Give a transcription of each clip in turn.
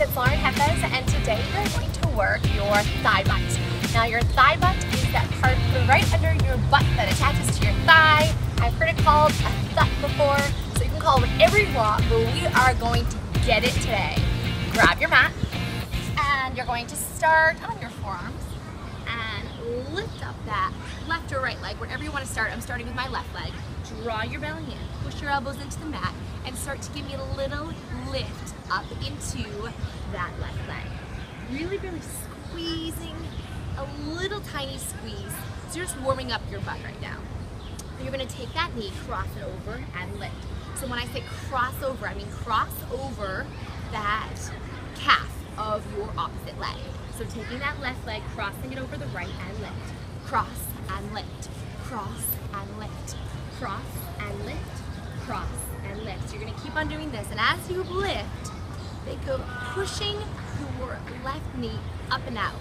it's Lauren Hefez, and today we're going to work your thigh butt. Now your thigh butt is that part right under your butt that attaches to your thigh. I've heard it called a thutt before, so you can call it whatever you want, but we are going to get it today. Grab your mat, and you're going to start on your forearms, and lift up that left or right leg, wherever you want to start. I'm starting with my left leg. Draw your belly in, push your elbows into the mat, and start to give me a little lift up into that left leg. Really, really squeezing, a little tiny squeeze. So you're just warming up your butt right now. You're gonna take that knee, cross it over, and lift. So when I say cross over, I mean cross over that calf of your opposite leg. So taking that left leg, crossing it over the right and lift. Cross and lift. Cross and lift. Cross and lift. Cross and lift. You're gonna keep on doing this. And as you lift, they go pushing your left knee up and out.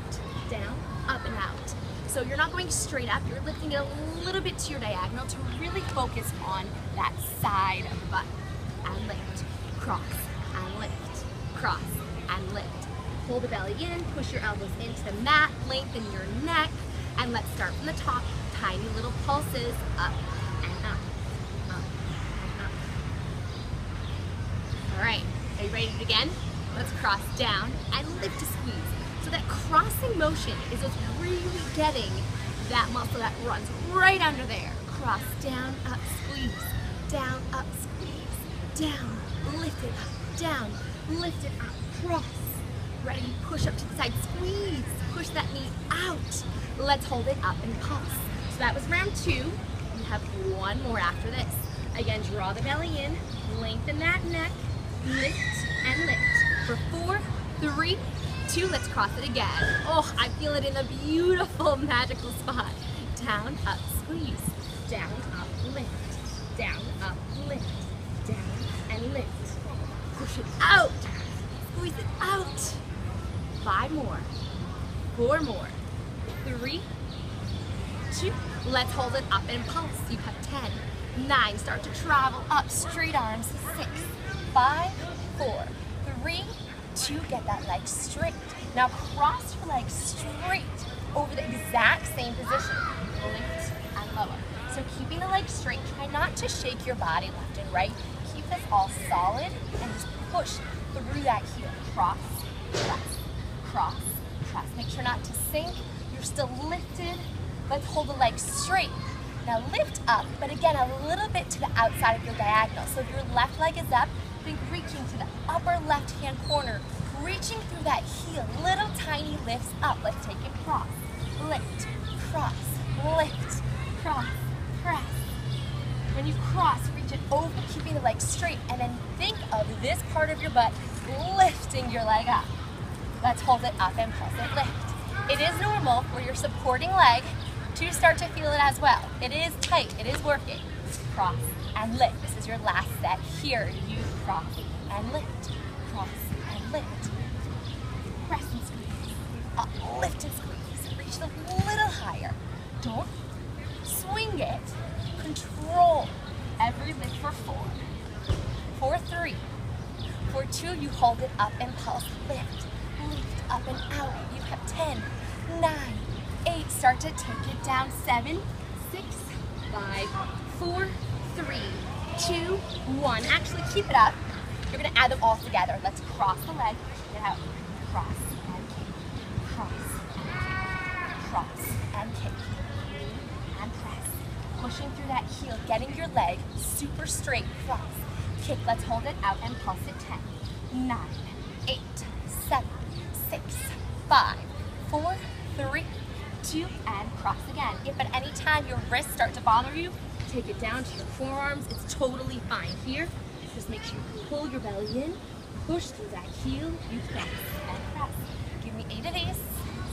Down, up and out. So you're not going straight up, you're lifting it a little bit to your diagonal to really focus on that side of the butt. And lift, cross, and lift, cross, and lift. Pull the belly in, push your elbows into the mat, lengthen your neck, and let's start from the top. Tiny little pulses, up, up and up. All right, are you ready to again? Let's cross down and lift to squeeze. So that crossing motion is what's really getting that muscle that runs right under there. Cross, down, up, squeeze, down, up, squeeze, down, lift it up, down, lift it up, cross. Ready, push up to the side, squeeze, push that knee out. Let's hold it up and pulse. So that was round two. You have one more after this. Again, draw the belly in, lengthen that neck, lift and lift. For four, three, two, let's cross it again. Oh, I feel it in a beautiful, magical spot. Down, up, squeeze. Down, up, lift. Down, up, lift. Down, and lift. Push it out. Squeeze it out. Five more. Four more. Three, two. Let's hold it up and pulse. You have 10, nine. Start to travel up. Straight arms. Six, five, four, three, two. Get that leg straight. Now cross your leg straight over the exact same position. Lift and lower. So keeping the leg straight, try not to shake your body left and right. Keep this all solid and just push through that heel. Cross, press, cross, press. Make sure not to sink. You're still lifted. Let's hold the leg straight. Now lift up, but again, a little bit to the outside of your diagonal. So if your left leg is up, reaching to the upper left-hand corner, reaching through that heel, little tiny lifts up. Let's take it cross, lift, cross, lift, cross, press. When you cross, reach it over, keeping the leg straight, and then think of this part of your butt lifting your leg up. Let's hold it up and pulse it lift. It is normal for your supporting leg to start to feel it as well. It is tight, it is working. Cross and lift. This is your last set here. You cross and lift, cross and lift. Press and squeeze, up, lift and squeeze. Reach a little higher. Don't swing it. Control every lift for four. For three. For two, you hold it up and pulse. Lift, lift up and out. You have 10, 9, 8. Start to take it down. 7, 6, 5, 4, 3, 2, 1. Actually, keep it up. You're to add them all together. Let's cross the leg. Get out. Cross and kick. Cross. Cross and kick. And press. Pushing through that heel. Getting your leg super straight. Cross. Kick. Let's hold it out and pulse it. 10, 9, 8, 7, 6, 5, 4, 3, 2, and cross again. If at any time your wrists start to bother you, take it down to your forearms. It's totally fine. Here, just make sure you pull your belly in, push through that heel, you press and press. Give me eight of these.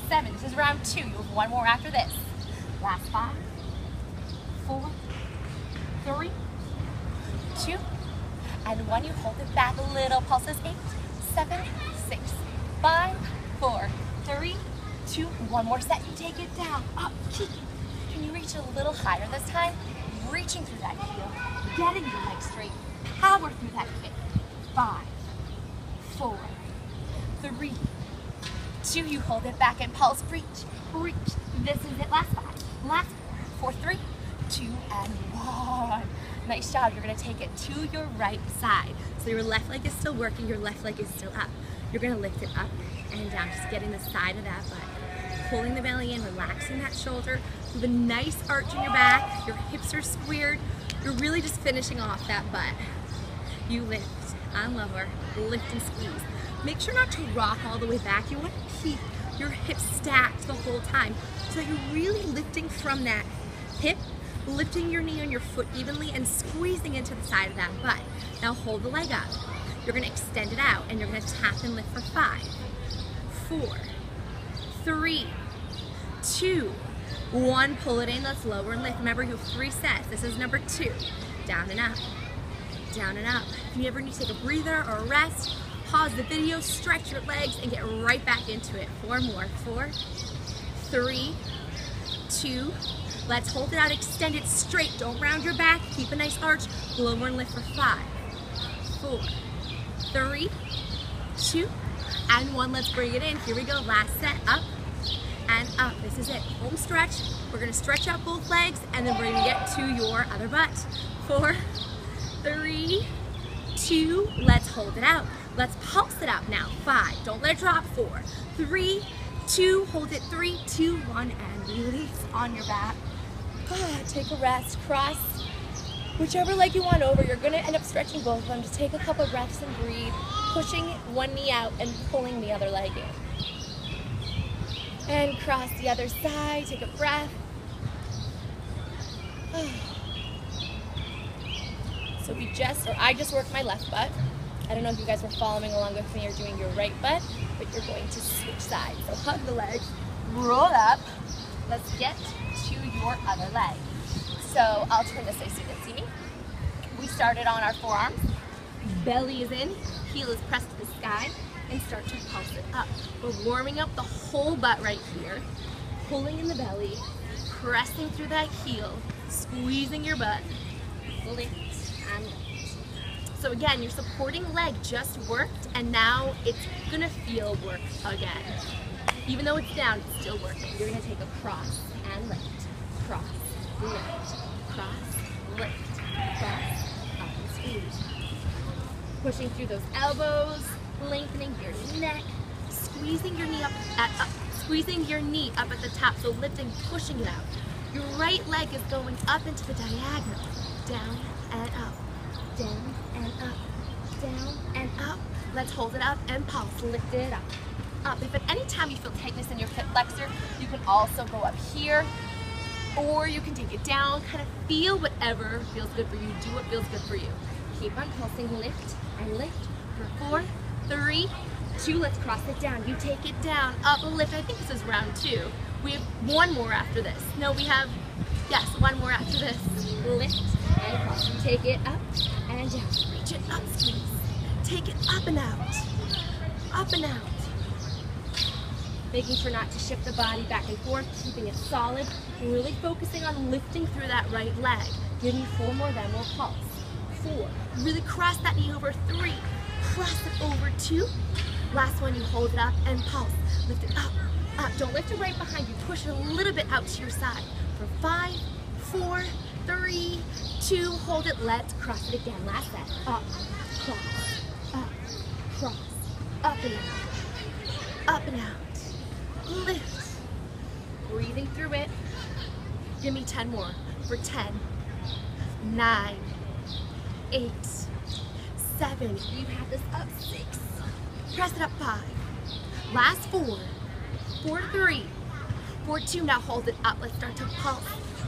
Seven. This is round two. You have one more after this. Last five, four, three, two, and one. You hold it back a little. Pulses eight, seven, six, five, four, three, two, one more set. You take it down, up, kick it. Can you reach a little higher this time? Reaching through that heel, getting your leg straight, power through that kick. Five, four, three, two, you hold it back and pulse, reach, reach. This is it, last five, last four, three, two, and one. Nice job, you're gonna take it to your right side. So your left leg is still working, your left leg is still up. You're gonna lift it up and down, just getting the side of that butt. Pulling the belly in, relaxing that shoulder. Have a nice arch in your back, your hips are squared. You're really just finishing off that butt. You lift on lower, lift and squeeze. Make sure not to rock all the way back. You want to keep your hips stacked the whole time so that you're really lifting from that hip, lifting your knee and your foot evenly and squeezing into the side of that butt. Now hold the leg up. You're gonna extend it out and you're gonna tap and lift for five, four, three, two, one. Pull it in, let's lower and lift. Remember you have three sets. This is number two. Down and up, down and up. If you ever need to take a breather or a rest, pause the video, stretch your legs, and get right back into it. Four more. Four, three, two. Let's hold it out, extend it straight. Don't round your back. Keep a nice arch. Lower and lift for five, four, three, two, and one. Let's bring it in. Here we go. Last set. Up and up. This is it. Home stretch. We're gonna stretch out both legs, and then we're gonna get to your other butt. Four, three, two. Let's hold it out. Let's pulse it out now. Five. Don't let it drop. Four, three, two. Hold it. Three, two, one, and release on your back. Ah, take a rest. Cross whichever leg you want over. You're gonna end up stretching both of them. Just take a couple breaths and breathe. Pushing one knee out and pulling the other leg in. And cross the other side. Take a breath. So we just, or I just worked my left butt. I don't know if you guys were following along with me or doing your right butt, but you're going to switch sides. So hug the legs, roll up. Let's get to your other leg. So I'll turn this way so you can see me. We started on our forearms. Belly is in, heel is pressed to the sky, and start to pulse it up. We're warming up the whole butt right here, pulling in the belly, pressing through that heel, squeezing your butt, lift and. So again, your supporting leg just worked, and now it's gonna feel work again. Even though it's down, it's still working. You're gonna take a cross and lift, cross, lift, cross, lift, cross, up and squeeze. Pushing through those elbows, lengthening neck, squeezing your knee up at up, squeezing your knee up at the top, so lifting, pushing it out. Your right leg is going up into the diagonal, down and up, down and up, down and up. Let's hold it up and pulse, lift it up, up. If at any time you feel tightness in your hip flexor, you can also go up here, or you can take it down, kind of feel whatever feels good for you, do what feels good for you. Keep on pulsing, lift and lift. For four, three, two, let's cross it down. You take it down, up, a lift, I think this is round two. We have one more after this. No, we have, yes, one more after this. Lift and cross. You take it up and down. Reach it up, squeeze. Take it up and out. Up and out. Making sure not to shift the body back and forth, keeping it solid. Really focusing on lifting through that right leg. Give me four more, then we'll pulse. Four. Really cross that knee over. Three. Cross it over. Two. Last one, you hold it up and pulse. Lift it up, up. Don't lift it right behind you. Push it a little bit out to your side. For five, four, three, two. Hold it. Let's cross it again. Last set. Up, cross, up, cross, up and out, up and out. Lift. Breathing through it. Give me 10 more. For 10, 9, 8, 7. You have this up. 6. Press it up. 5. Last 4. 4, 3. 4, 2. Now hold it up. Let's start to pulse.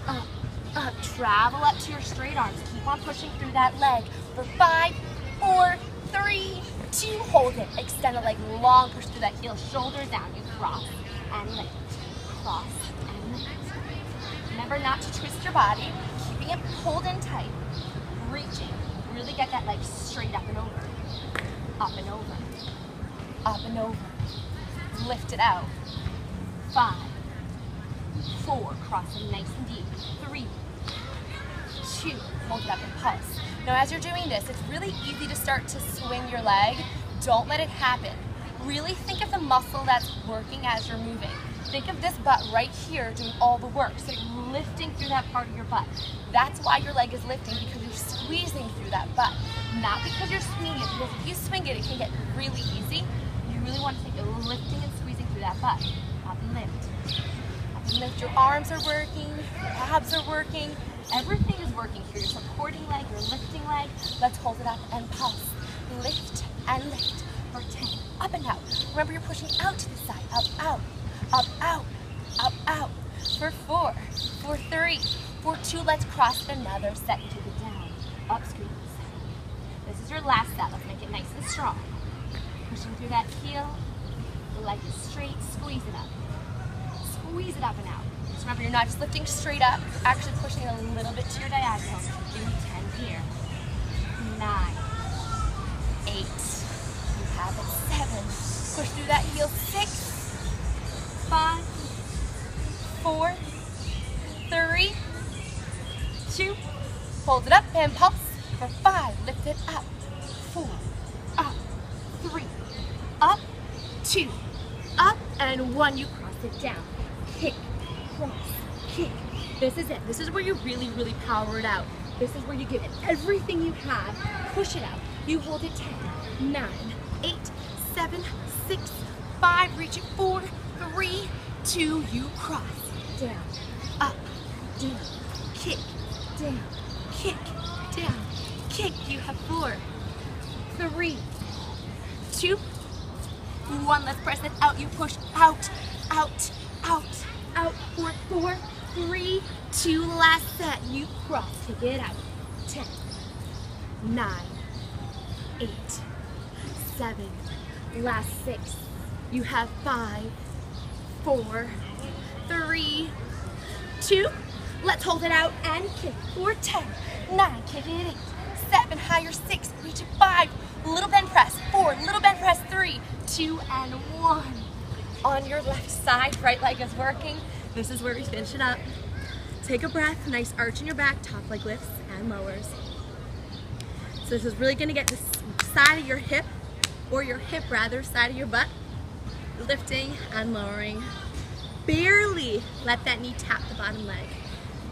Up, up. Travel up to your straight arms. Keep on pushing through that leg. For 5, 4, 3, 2. Hold it. Extend the leg long. Push through that heel. Shoulder down. You cross and lift. Cross and lift. Remember not to twist your body, keeping it pulled in tight, reaching. Really get that leg straight up and over, up and over, up and over. Lift it out. Five, four, crossing nice and deep. Three, two, hold it up and pulse. Now as you're doing this, it's really easy to start to swing your leg. Don't let it happen. really think of the muscle that's working as you're moving. Think of this butt right here doing all the work. So you're lifting through that part of your butt. That's why your leg is lifting because you're squeezing through that butt. Not because you're swinging it, because if you swing it, it can get really easy. You really want to think of lifting and squeezing through that butt. Up and lift. Up and lift. Your arms are working, your abs are working. Everything is working here. Your supporting leg, your lifting leg. Let's hold it up and pulse. Lift and lift for 10. Up and out. Remember you're pushing out to the side. Up, out, up, out, up, out. For four, for three, for two. Let's cross another set. Take it down. Up, squeeze. This is your last set. Let's make it nice and strong. Pushing through that heel. The leg is straight. Squeeze it up. Squeeze it up and out. So remember, you're not just lifting straight up, actually pushing a little bit to your diagonal. Give me 10 here. Really, power it out. This is where you give it everything you have. Push it out. You hold it 10, 9, 8, 7, 6, 5. Reach it. 4, 3, 2. You cross. Down, up, down, kick, down, kick, down, kick. You have 4, 3, 2, 1. Let's press it out. You push out, out, out out for four, three, two, last set. You cross, take it out. Ten, nine, eight, seven, last six. You have five, four, three, two. Let's hold it out and kick for 10, nine, kick it eight, seven, higher six, reach it five, little bend press, four, little bend press, three, two, and one on your left side. Right leg is working. This is where we finish it up. Take a breath, nice arch in your back, top leg lifts and lowers. So this is really gonna get the side of your hip, or your hip rather, side of your butt, lifting and lowering. Barely let that knee tap the bottom leg.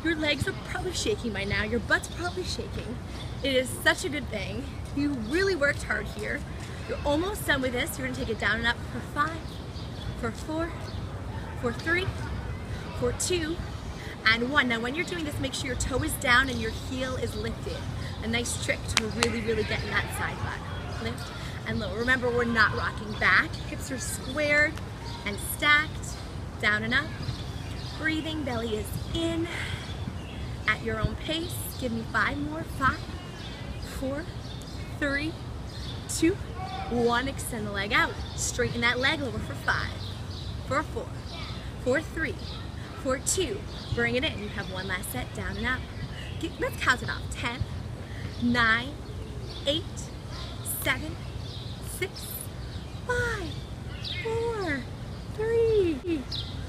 Your legs are probably shaking by now, your butt's probably shaking. It is such a good thing. You really worked hard here. You're almost done with this. You're gonna take it down and up for five, for four, for three, for two, and one. Now when you're doing this, make sure your toe is down and your heel is lifted. A nice trick to really, really get in that side butt. Lift and lower. Remember, we're not rocking back. Hips are squared and stacked, down and up. Breathing, belly is in at your own pace. Give me five more. Five, four, three, two, one. Extend the leg out. Straighten that leg over for five for four, for three, for two. Bring it in. You have one last set, down and up. Get, let's count it off. 10, 9, 8, 7, 6, 5, 4, 3,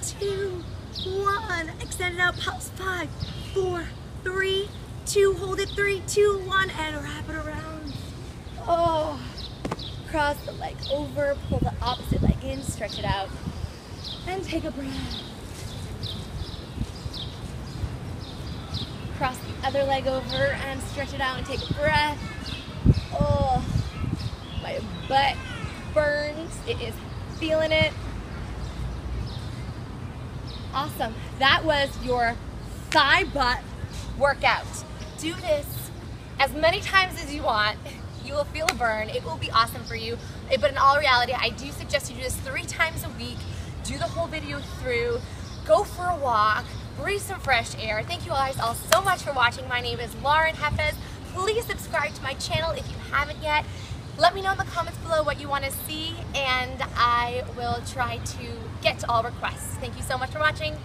2, 1. Extend it out. Pulse. 5, 4, 3, 2. Hold it. 3, 2, 1. And wrap it around. Oh. Cross the leg over. Pull the opposite leg in. Stretch it out and take a breath. Cross the other leg over and stretch it out and take a breath. Oh, my butt burns. It is feeling it. Awesome. That was your thigh butt workout. Do this as many times as you want. You will feel a burn. It will be awesome for you. But in all reality, I do suggest you do this three times a week do the whole video through, go for a walk, breathe some fresh air. Thank you guys all so much for watching. My name is Lauren Hefez. Please subscribe to my channel if you haven't yet. Let me know in the comments below what you want to see and I will try to get to all requests. Thank you so much for watching.